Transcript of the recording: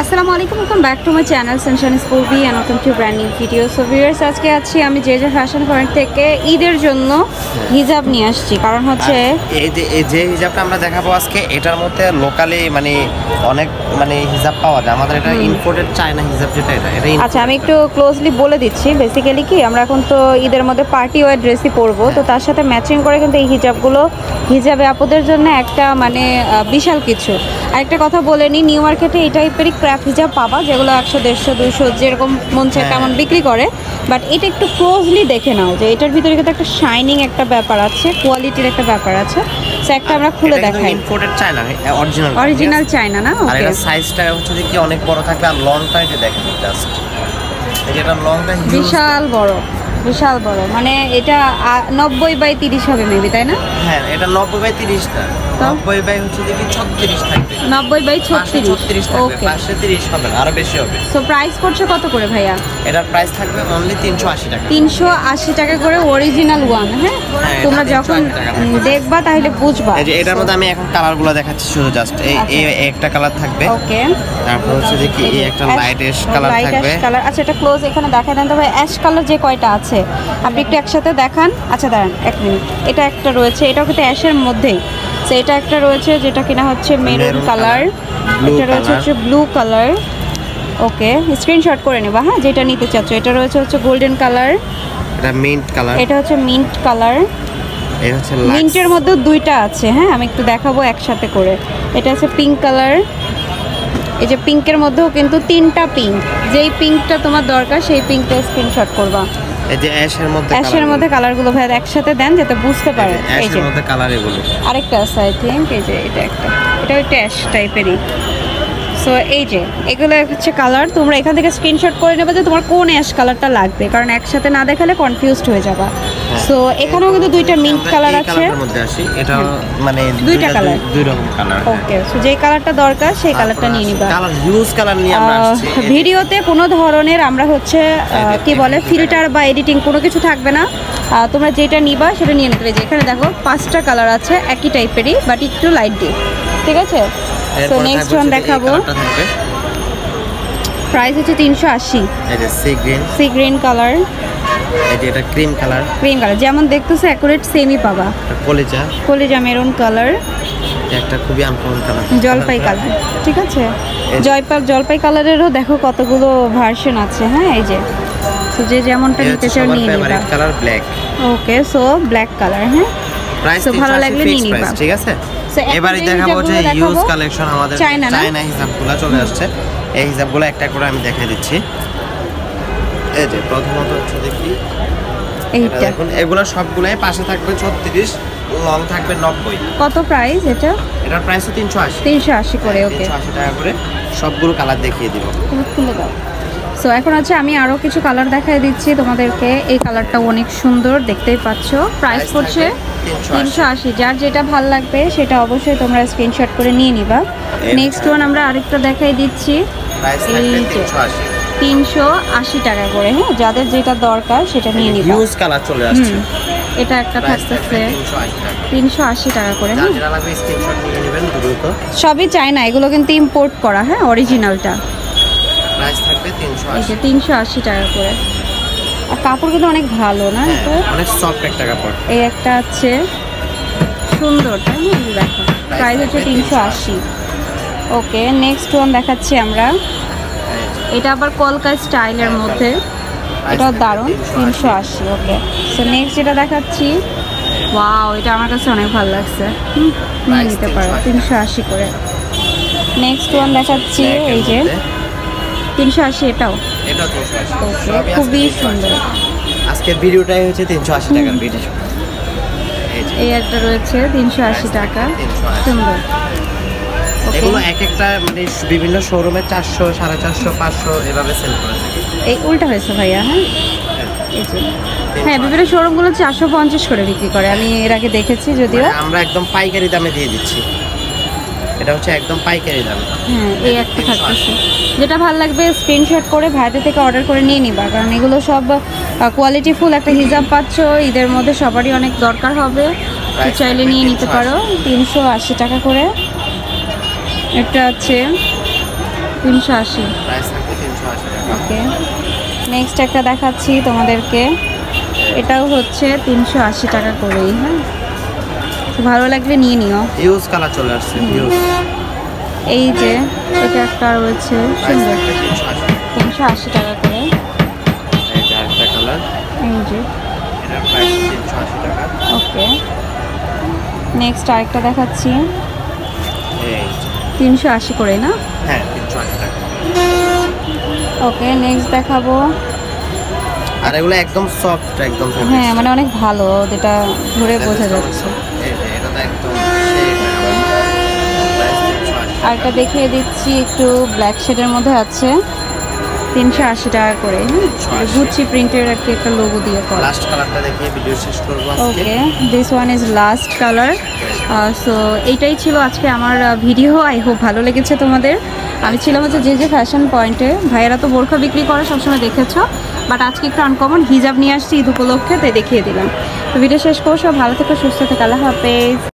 আসসালামু আলাইকুম welcome back to my channel সানশান স্পোর্বি and welcome to brand new video so viewers আজকে আছি আমি যে যে ফ্যাশন পয়েন্ট থেকে ঈদের জন্য হিজাব নিয়ে আসছি। কারণ হচ্ছে এই যে এই যে হিজাবটা আমরা দেখাবো আজকে এটার মধ্যে লোকালি মানে অনেক মানে হিজাব পাওয়া যায়। আমাদের এটা ইম্পোর্টেড চায়না হিজাব যেটা এটা এটা আচ্ছা আমি একটু ক্লোজলি বলে দিচ্ছি। বেসিক্যালি কি আমরা এখন তো ঈদের মধ্যে পার্টি ওয়ার ড্রেসই পরবো। তো তার সাথে ম্যাচিং করে কিন্তু এই হিজাবগুলো হিজাবে আপুদের জন্য একটা মানে বিশাল কিছু। আরেকটা কথা বলে নিই নিউ মার্কেটে এই টাইপেরই ক্র্যাপ হিজাব পাবা যেগুলো একশো দেড়শো দুশো যেরকম মন চায় হ্যাঁ। তেমন বিক্রি করে। বাট এটা একটু ক্লোজলি দেখে নাও যে এটার ভিতরে কিন্তু একটা শাইনিং একটা ব্যাপার আছে কোয়ালিটির একটা ব্যাপার আছে। একটা আমরা খুলে দেখাই। Imported China original original China না? আর এটা সাইজটা হচ্ছে যে কি অনেক বড় থাকবে আর লংটা যে দেখেন জাস্ট এটা লংটা বিশাল বড় বিশাল বড়। মানে এটা নব্বই বাই তিরিশ হবে মেবি তাই না? হ্যাঁ এটা নব্বই বাই তিরিশ না নব্বই বাই হচ্ছে যে কি ছত্রিশ থাকবে। নব্বই বাই পাশে ছত্রিশ ছত্রিশ থাকবে ওকে পাশে তিরিশ হবে না আরও বেশি হবে। সো প্রাইস পড়ছে কত করে ভাইয়া? এটার প্রাইস থাকবে অনলি তিনশো আশি টাকা। তিনশো আশি টাকা করে অরিজিনাল ওয়ান হ্যাঁ? হ্যাঁ, তোমরা যখন দেখবা তাহলে বুঝবা। এই যে এটার মধ্যে আমি এখন কালারগুলো দেখাচ্ছি শুধু জাস্ট এই আচ্ছা। এই একটা কালার থাকবে। ওকে তারপর হচ্ছে যে কি এই একটা লাইট এশ কালার থাকবে। কালার আচ্ছা এটা ক্লোজ এখানে দেখা দেন তবে অ্যাশ কালার যে কয়টা আছে? আপনি একটু একসাথে দেখান। আচ্ছা দাঁড়ান এক মিনিট এটা একটা রয়েছে এটাও কিন্তু অ্যাশের মধ্যেই। তো এটা একটা রয়েছে যেটা কিনা হচ্ছে মেরুন কালার এটা রয়েছে হচ্ছে ব্লু কালার ওকে স্ক্রিনশট করে নেবা হ্যাঁ যেটা নিতে চাচ্ছ। এটা রয়েছে হচ্ছে গোল্ডেন কালার এটা মিন্ট কালার এটা হচ্ছে মিন্ট কালার এটা হচ্ছে মিন্টের মধ্যেও দুইটা আছে হ্যাঁ আমি একটু দেখাবো একসাথে করে। এটা আছে পিঙ্ক কালার এই যে পিঙ্কের মধ্যেও কিন্তু তিনটা পিঙ্ক যেই পিঙ্কটা তোমার দরকার সেই পিঙ্কটা স্ক্রিনশট করবা। এই যে অ্যাশের মধ্যে অ্যাশের মধ্যে কালারগুলো ভাই একসাথে দেন যাতে বুঝতে। পারে। অ্যাশের মধ্যে কালার এগুলো। আরেকটা আছে আই থিঙ্ক এই যে এটা একটা। এটা একটু অ্যাশ টাইপেরই সো এই যে এগুলো হচ্ছে কালার তোমরা এখান থেকে স্ক্রিনশট করে নেবে যে তোমার কোন অ্যাশ কালারটা লাগবে কারণ একসাথে না দেখালে কনফিউজড হয়ে যাবা। সো এখানেও কিন্তু দুইটা মিন্ট কালার আছে। কালারটার মধ্যে আসি। এটা মানে দুইটা colour। দুই রকম কালার ওকে সো যেই কালারটা দরকার সেই কালারটা নিয়ে নিবা। কালার হিউজ কালার নিয়ে আমরা আসছি ভিডিওতে কোনো ধরনের আমরা হচ্ছে কি বলে ফিল্টার বা এডিটিং কোনো কিছু থাকবে না। তোমরা যেটা নিবা সেটা নিয়ে নিতে যে এখানে দেখো পাঁচটা কালার আছে একই টাইপেরই বাট একটু লাইট ডিপ ঠিক আছে? সো নেক্সট ওয়ান দেখাবো। প্রাইস হচ্ছে তিনশো আশি। Sea green sea green colour যে এটা ক্রিম কালার ক্রিম কালার যেমন দেখতেছো অ্যাকুরেট সেমই পাবা। কলিজা। কলিজা মেরুন কালার একটা খুবই আনকমন কালার জলপাই কালার ঠিক আছে? জয়পাল জলপাই কালারেরও দেখো কতগুলো ভার্সন আছে হ্যাঁ? এই যে। তো যে যেমনটা নিতে চাও নিয়ে নিবা। Colour black okay so black colour হ্যাঁ? প্রাইস ভালো লাগলে নিয়ে নিবা। ঠিক আছে? এবারে দেখাবো যে ইউজ কালেকশন আমাদের চায়না হিসাবগুলো চলে আসছে। এই হিসাবগুলো একটা করে আমি দেখাই দিচ্ছি। এই যে প্রথমত হচ্ছে দেখি এইটা। দেখুন এগুলো সবগুলাই পাশে থাকবে ছত্রিশ লং থাকবে নব্বই। কত প্রাইস এটা? এটার প্রাইস তিনশো আশি। তিনশো আশি করে ওকে তিনশো আশি টাকা করে সবগুলো কালার দেখিয়ে দিব। খুলে দাও। সো এখন হচ্ছে আমি আরও কিছু কালার দেখাই দিচ্ছি তোমাদেরকে। এই কালারটা অনেক সুন্দর দেখতেই পাচ্ছ। প্রাইস পড়ছে তিনশো আশি। যার যেটা ভালো লাগবে সেটা অবশ্যই তোমরা স্ক্রিনশট করে নিয়ে নিবা। নেক্সট ওয়ান আমরা আরেকটা দেখাই দিচ্ছি। এই যে। তিনশো আশি। টাকা করে হ্যাঁ? যাদের যেটা দরকার সেটা নিয়ে নিবা। কালার চলে আসছে। এটা একটা থাকতেছে তিনশো আশি টাকা। করে হ্যাঁ? দ্রুত সবই চায় না এগুলো কিন্তু ইম্পোর্ট করা হ্যাঁ? অরিজিনালটা প্রাইস থাকবে তিনশো এই আশি। যে তিনশো আশি টাকা করে। আর কাপড় কিন্তু অনেক ভালো না হ্যাঁ, এটা অনেক সফট একটা কাপড়। এই একটা আছে সুন্দর তাই না? দেখো প্রাইস হচ্ছে তিনশো আশি। ওকে নেক্সট ওয়ান দেখাচ্ছি আমরা। এটা আবার কলকা স্টাইলের মধ্যে। এটাও দারুণ তিনশো আশি। ওকে। সো নেক্সট যেটা দেখাচ্ছি ওয়াও এটা আমার কাছে অনেক ভালো লাগছে। নিতে পারো 380 তিনশো আশি করে। নেক্সট ওয়ান দেখাচ্ছি এই যে তিনশো আশি এটাও। খুবই সুন্দর। আজকের ভিডিওটাই হচ্ছে তিনশো আশি টাকার ভিডিও এই একটা রয়েছে তিনশো আশি টাকা। সুন্দর। এগুলো এক একটা মানে বিভিন্ন শোরুমে চারশো সাড়ে চারশো পাঁচশো এভাবে সেল করে থাকে। এই উল্টা হয়েছে ভাইয়া হ্যাঁ? হ্যাঁ। বিভিন্ন শোরুমগুলো চারশো পঞ্চাশ করে বিক্রি করে। আমি এর আগে দেখেছি যদিও। মানে আমরা একদম পাইকারি দামে দিয়ে দিচ্ছি। এটা হচ্ছে একদম পাইকারি দামে। হ্যাঁ এই একটা থাকতেছে। যেটা ভালো লাগবে স্ক্রিনশট করে ভাইদের থেকে অর্ডার করে নিয়ে নিবা কারণ এগুলো সব কোয়ালিটি ফুল একটা হিজাব পাচ্ছ ঈদের মধ্যে সবারই অনেক দরকার হবে। চাইলে নিয়ে নিতে পারো তিনশো আশি টাকা করে। একটা আছে তিনশো আশি। ওকে নেক্সট একটা দেখাচ্ছি তোমাদেরকে। এটাও হচ্ছে তিনশো আশি টাকা করেই হ্যাঁ। ভালো লাগলে নিয়ে নিও। ইউজ কালার চলে আসছে ইউজ এই যে এটা একটা রয়েছে সুন্দর। তিনশো আশি টাকা করে। এই যে আরেকটা কালার এই যে। এটার প্রাইস তিনশো আশি টাকা। ওকে। নেক্সট আরেকটা দেখাচ্ছি। তিনশো আশি করে না? হ্যাঁ তিনশো আশি টাকা। ওকে নেক্সট দেখাবো। আর এগুলো একদম সফট একদম হ্যাঁ মানে অনেক ভালো যেটা ধরে বোঝা যাচ্ছে। আরেকটা দেখিয়ে দিচ্ছি একটু ব্ল্যাক শেডের মধ্যে আছে। তিনশো আশি টাকা করে হ্যাঁ? 380 গুচি প্রিন্টের কি একটা লোগো দিয়ে করা। লাস্ট কালারটা দেখিয়ে ভিডিও শেষ করব okay this one is last colour so এইটাই ছিল আজকে আমার ভিডিও আই হোপ ভালো লেগেছে তোমাদের। আমি ছিলাম হচ্ছে যে যে ফ্যাশন পয়েন্টে ভাইয়েরা তো বোরখা বিক্রি করে সবসময় দেখেছ। বাট আজকে একটু আনকমন হিজাব নিয়ে আসছি ঈদ উপলক্ষে তাই দেখিয়ে দিলাম। তো ভিডিও শেষ করছ ভালো থেকো সুস্থ থেকো। আল্লাহ হাফেজ।